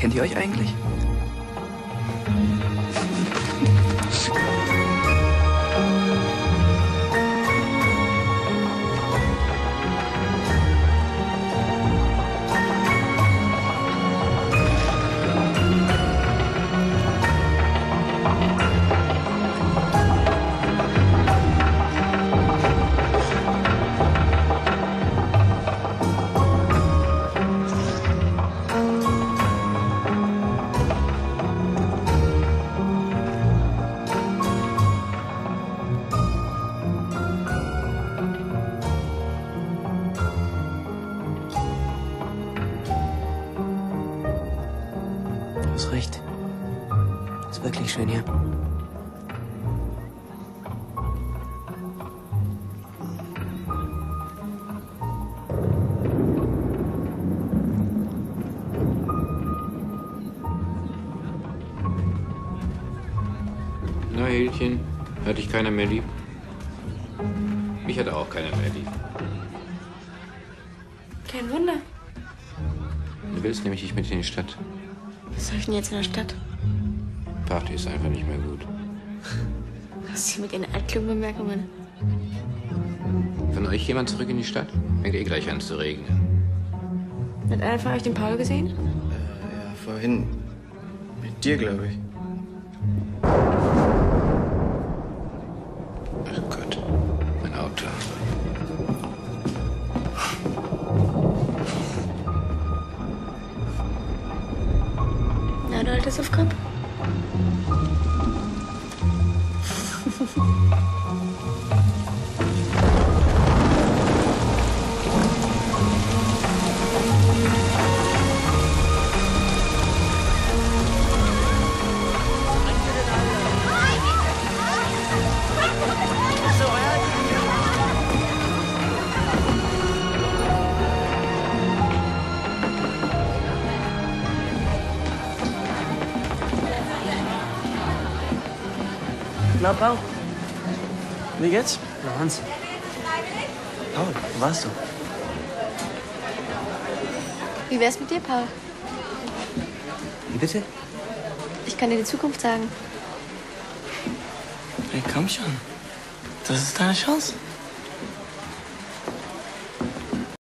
Kennt ihr euch eigentlich? Hast recht. Ist wirklich schön hier. Na, Hähnchen, hat dich keiner mehr lieb? Mich hat auch keiner mehr lieb. Kein Wunder. Du willst nämlich nicht mit in die Stadt. Was soll ich denn jetzt in der Stadt? Party ist einfach nicht mehr gut. Was ist hier mit den Altklubenbemerkungen? Von euch jemand zurück in die Stadt? Fängt eh gleich an zu regnen. Hat einer von euch den Paul gesehen? Ja, vorhin. Mit dir, glaube ich. Ach Gott, mein Auto. Na, du altes Na, Paul. Wie geht's? Na, Hans. Paul, wo warst du? Wie wär's mit dir, Paul? Wie bitte? Ich kann dir die Zukunft sagen. Hey, komm schon. Das ist deine Chance.